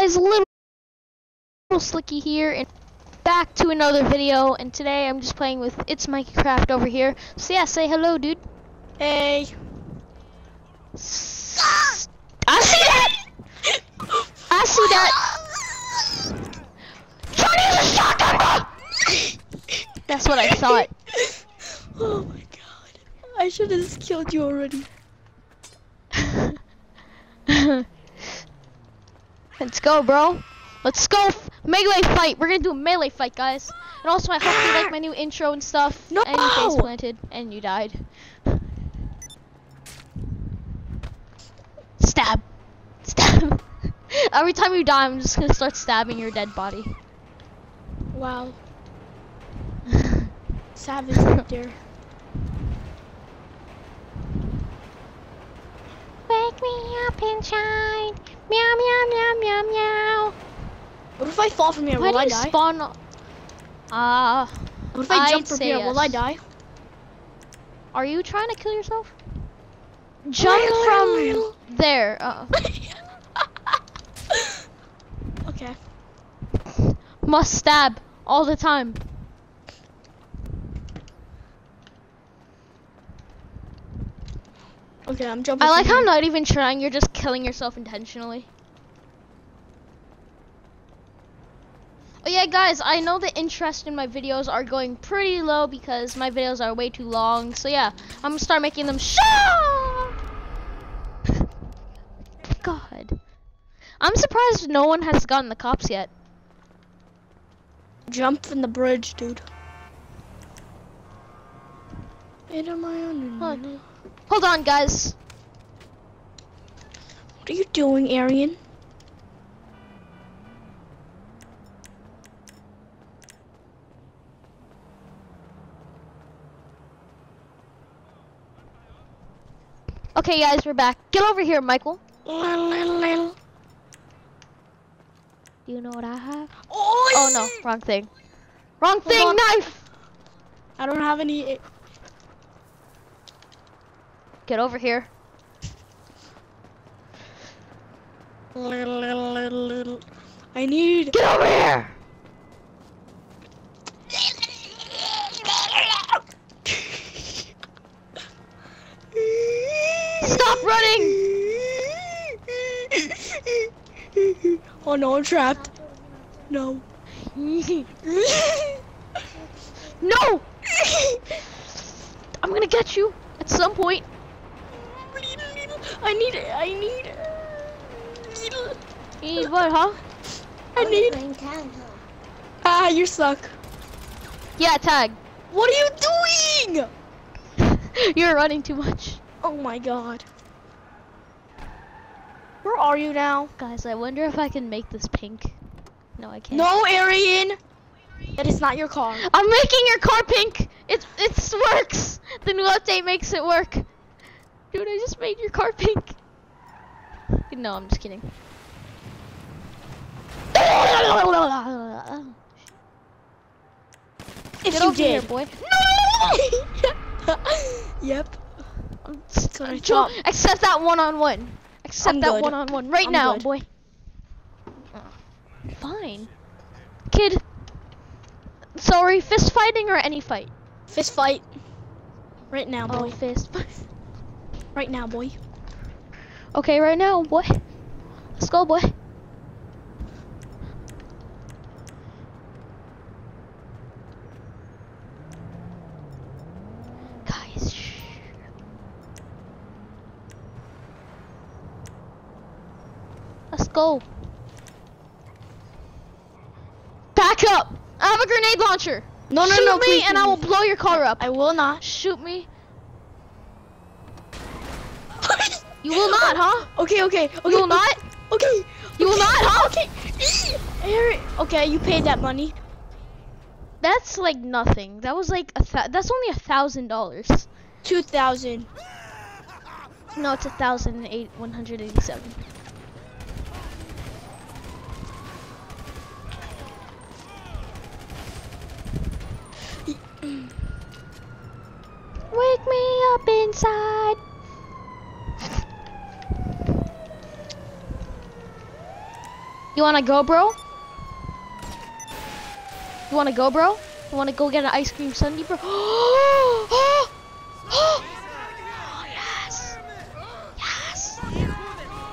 guys, little, little Slicky here, and back to another video. And today I'm just playing with It's Minecraft over here. So yeah, say hello, dude. Hey. S- I see that. I see that. Johnny's a shotgun. That's what I thought. Oh my god. I should have just killed you already. Let's go, bro. Let's go. F- melee fight. We're gonna do a melee fight, guys. And also, I hope you like my new intro and stuff. No! And you face planted, and you died. Stab. Stab. Every time you die, I'm just gonna start stabbing your dead body. Wow. Savage right there. Wake me up and shine. Meow meow meow meow meow. What if I fall from here? Why Will I die? spawn? Ah. What if I jump I'd from say here? Will I die? Are you trying to kill yourself? Jump from there. Uh, okay. must stab all the time. Okay, I'm jumping. I like how I'm not even trying. You're just killing yourself intentionally. Oh yeah, guys, I know the interest in my videos are going pretty low because my videos are way too long. So yeah, I'm gonna start making them short. God, I'm surprised no one has gotten the cops yet. Jump from the bridge, dude. And am I on? Hold on, guys. What are you doing, Aryan? Okay, guys, we're back. Get over here, Michael. Little, little, little. Do you know what I have? Oh, Oh no, wrong thing. Wrong thing, knife. I don't have any. Get over here. Little, little, little, little. I need. Get over here. Stop running. Oh no, I'm trapped. No. no. I'm gonna get you at some point. I need it. I need it. You need what, huh? I need. Ah, you suck. Yeah, tag. What are you doing? You're running too much. Oh my god. Where are you now? Guys, I wonder if I can make this pink. No, I can't. No, Aryan. That is not your car. I'm making your car pink. It it works. The new update makes it work. Dude, I just made your car pink. No, I'm just kidding. If Get you over here, did. boy. yep. I'm I Joe, thought. accept that one on one. Accept I'm that good. one on one right I'm now, good. boy. Fine. Kid. Sorry, fist fighting or any fight? Fist fight. Right now, Oh, boy. fist fight. Right now, boy. Okay, right now, boy. Let's go, boy. Guys, shh. Let's go. Back up! I have a grenade launcher. No, no, Shoot no, me, please, and I will blow your car up. I will not. Shoot me. You will not, huh? Okay, okay, okay. You will not. Okay. You will not, huh? Okay. Eric. Okay, you paid that money. That's like nothing. That was like a th- that's only a thousand dollars. Two thousand. No, it's a thousand eight one hundred eighty-seven. Wake me up inside. You wanna go, bro? You wanna go, bro? You wanna go get an ice cream sundae, bro? Oh, oh, oh. oh, yes! Yes!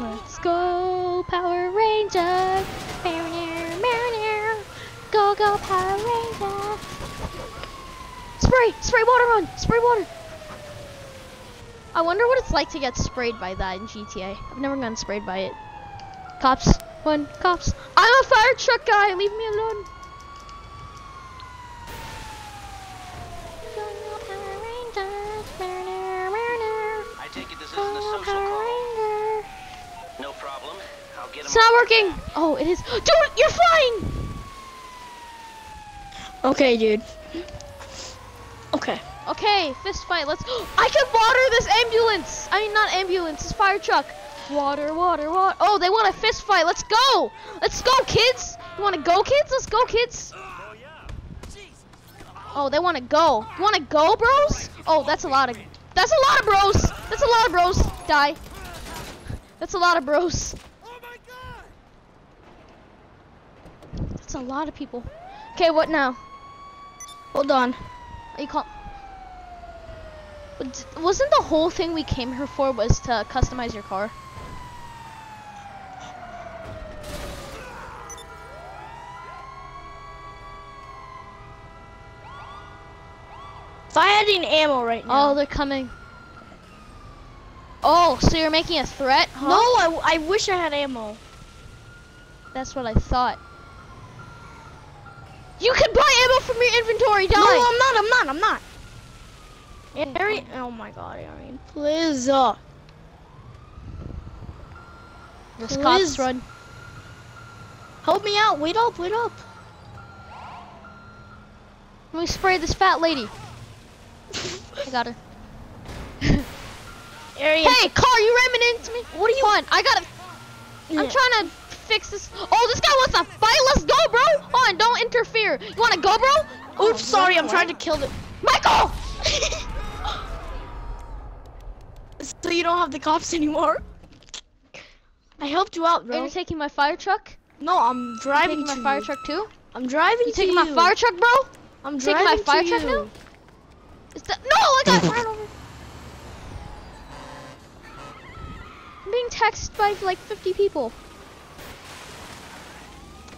Let's go, Power Rangers! Go, go, Power Rangers! Spray! Spray water run! Spray water! I wonder what it's like to get sprayed by that in GTA. I've never gotten sprayed by it. Cops. One. Cops. I'm a fire truck guy. Leave me alone. I take it this isn't a social call. No problem. I'll get him. It's not working. Oh, it is. Dude, you're flying. Okay, dude. Okay. Okay, fist fight. Let's. I can water this ambulance. I mean, not ambulance. This fire truck. Water, water, water. Oh, they want a fist fight. Let's go. Let's go, kids. You want to go, kids? Let's go, kids. Oh, they want to go. You want to go, bros? Oh, that's a lot of. That's a lot of bros. That's a lot of bros. Die. That's a lot of bros. That's a lot of people. Okay, what now? Hold on. Are you call? Wasn't the whole thing we came here for was to customize your car? If I had any ammo right now. Oh, they're coming. Oh, so you're making a threat, huh? No, I, I wish I had ammo. That's what I thought. You can buy ammo from your inventory, die! No, I'm not. I'm not. I'm not. Aryan, oh my god, Aryan, please. Uh, Those cops please. run. help me out. Wait up. Wait up. Let me spray this fat lady. I got her. Aryan. Hey, car, you ramming into me? What do you? want? I gotta. I'm trying to fix this. Oh, this guy wants to fight. Let's go, bro. Hold on, don't interfere. You wanna go, bro? Oops, oh, sorry. I'm trying to kill the. Michael! so you don't have the cops anymore. I helped you out, Are bro. you taking my fire truck? No, I'm You driving taking to my fire truck too? I'm driving You to taking you. my fire truck, bro? I'm taking driving my fire to truck you. now? Is that no? I got ran over. I'm being texted by like 50 people.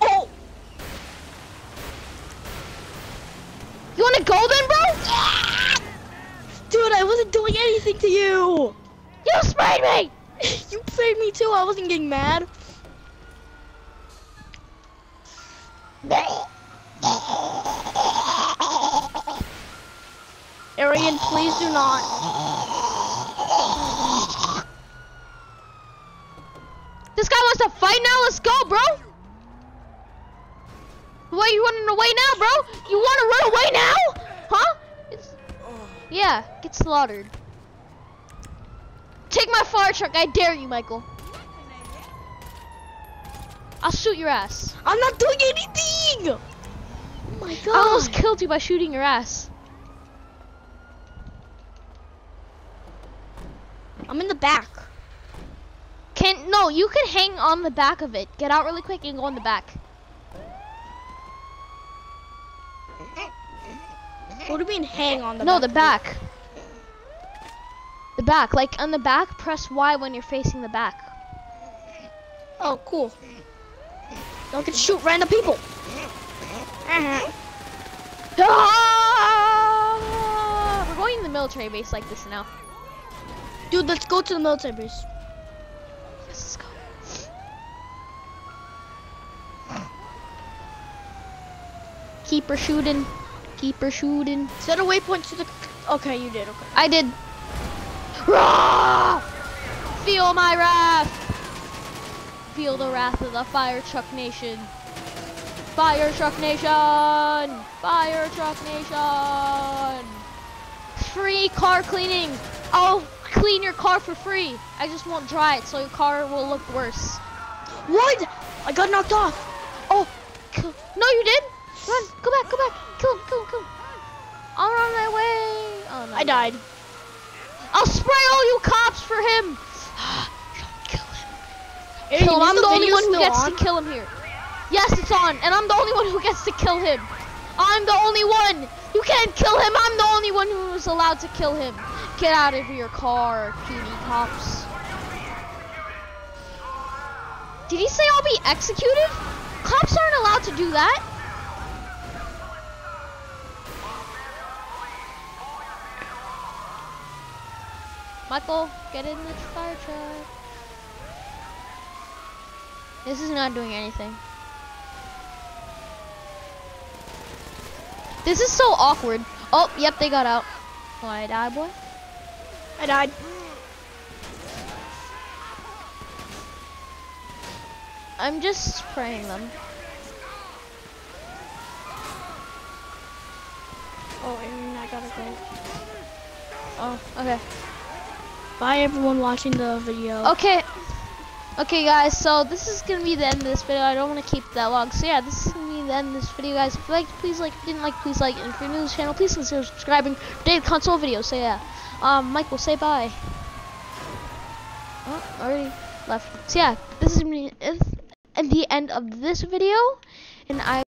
Oh, You wanna go then, bro? dude, I wasn't doing anything to you. You sprayed me! you played me too. I wasn't getting mad. Aryan, please do not. This guy wants to fight now. Let's go, bro. Why are you running away now, bro? You want to run away now? Huh? It's, yeah, get slaughtered. Take my fire truck. I dare you, Michael. I'll shoot your ass. I'm not doing anything. Oh my god. I almost killed you by shooting your ass. I'm in the back. Can no, you can hang on the back of it. Get out really quick and go on the back. What do you mean hang on the no, back? No, the back. The back, like on the back, press Y when you're facing the back. Oh, cool. Don't get shoot random people. Uh-huh. Ah! We're going to the military base like this now. Dude, let's go to the military base. Yes, let's go. Keep her shooting. Keep her shooting. Set a waypoint to the. Okay, you did. Okay. I did. Rah! Feel my wrath. Feel the wrath of the fire truck nation. Fire truck nation. Fire truck nation. Free car cleaning. I'll clean your car for free. I just won't dry it so your car will look worse. What? I got knocked off. Oh, no, you did. Run, go back, go back. Kill him, kill him, kill him. I'm on my way. Oh no. I died. I'll spray all you cops for him. Kill him. Aaron, kill him. I'm the the only one who gets on? to kill him here. Yes, it's on, and I'm the only one who gets to kill him. I'm the only one. You can't kill him. I'm the only one who is allowed to kill him. Get out of your car, PD cops. Did he say I'll be executed? Cops aren't allowed to do that. Michael, get in the fire truck. This is not doing anything. This is so awkward. Oh, yep, they got out. I die, boy. I died. I'm just spraying them. Oh, Aaron, I gotta go. Oh, okay. Bye, everyone watching the video. Okay. Okay, guys, so this is going to be the end of this video. I don't want to keep that long. So, yeah, this is to be the end of this video, guys. If you liked, please like. If you didn't like, please like. And if you're new to this channel, please consider subscribing for daily console videos. So, yeah. Um, Michael, say bye. Oh, already left. So, yeah, this is me. At the end of this video. And I